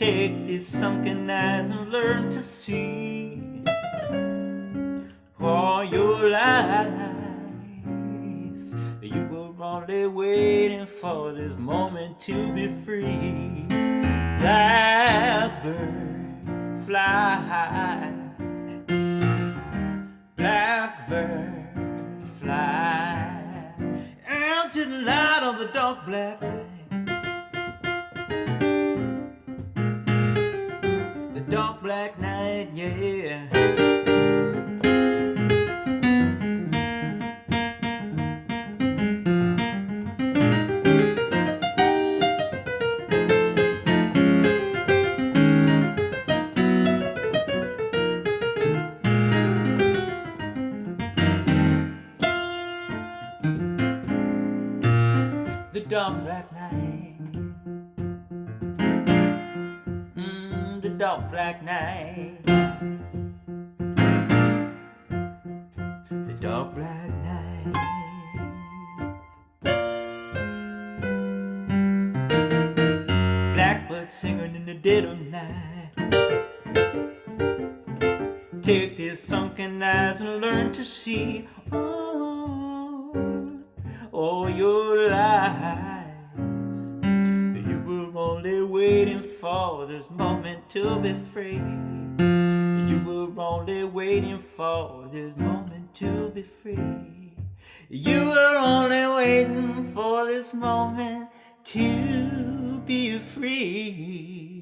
Take these sunken eyes and learn to see all your life. You were only waiting for this moment to be free. Blackbird, fly. high. Blackbird, fly. Out to the light of the dark black dark black night, yeah. The dark black night. Dark black night. The dark black night. Blackbird singing in the dead of night. Take these sunken eyes and learn to see all, all your life. You were only waiting for this moment to be free. You were only waiting for this moment to be free. You were only waiting for this moment to be free.